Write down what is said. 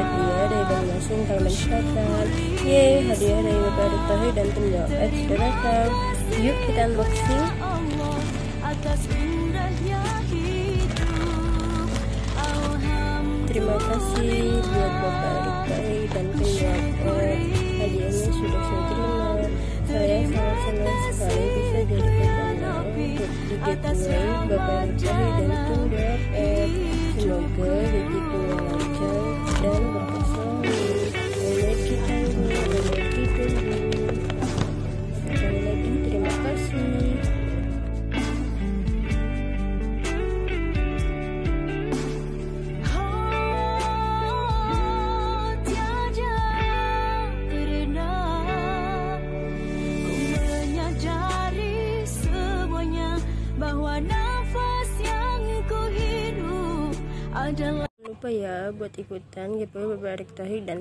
dia dari Banjarmasin Kalimantan Selatan Yeay hadiah dari Bapak Erick Thohir dan tim Jawab X sudah datang yuk kita unboxing. Terima kasih buat Bapak Erick Thohir dan tim Jawab X. Hadiahnya sudah saya terima. Saya sangat senang sekali bisa jadi pemenang untuk di Bapak Erick Thohir dan tim Jawab X. Semoga lupa ya buat ikutan giveaway Bapak Erick Thohir dan